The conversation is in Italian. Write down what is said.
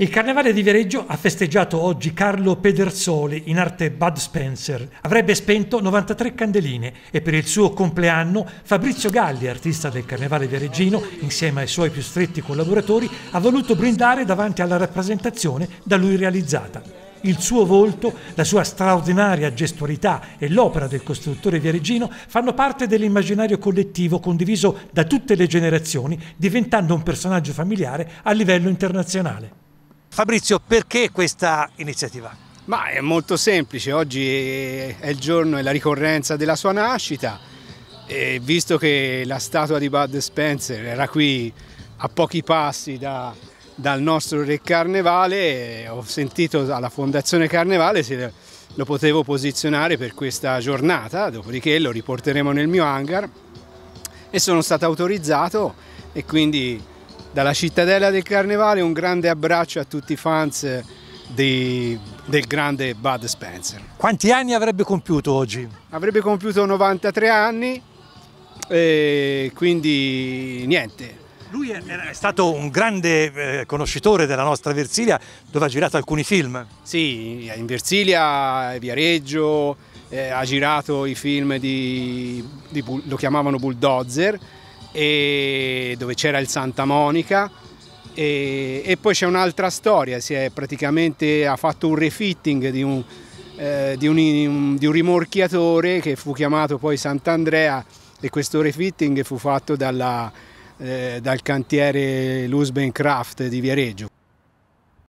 Il Carnevale di Viareggio ha festeggiato oggi Carlo Pedersoli, in arte Bud Spencer. Avrebbe spento 93 candeline e per il suo compleanno Fabrizio Galli, artista del Carnevale viareggino, insieme ai suoi più stretti collaboratori, ha voluto brindare davanti alla rappresentazione da lui realizzata. Il suo volto, la sua straordinaria gestualità e l'opera del costruttore viareggino fanno parte dell'immaginario collettivo condiviso da tutte le generazioni, diventando un personaggio familiare a livello internazionale. Fabrizio, perché questa iniziativa? Ma è molto semplice, oggi è il giorno, è la ricorrenza della sua nascita e visto che la statua di Bud Spencer era qui a pochi passi da, dal nostro Re Carnevale, ho sentito alla Fondazione Carnevale se lo potevo posizionare per questa giornata, dopodiché lo riporteremo nel mio hangar e sono stato autorizzato e quindi dalla cittadella del Carnevale un grande abbraccio a tutti i fans di, del grande Bud Spencer. Quanti anni avrebbe compiuto oggi? Avrebbe compiuto 93 anni e quindi niente. Lui è, stato un grande eh, conoscitore della nostra Versilia dove ha girato alcuni film. Sì, in Versilia, Viareggio, eh, ha girato i film di, di, lo chiamavano Bulldozer dove c'era il Santa Monica e, e poi c'è un'altra storia, si è praticamente ha fatto un refitting di un, eh, di, un, di un, rimorchiatore che fu chiamato poi Sant'Andrea e questo refitting fu fatto dalla, eh, dal cantiere Lusben Craft di Viareggio.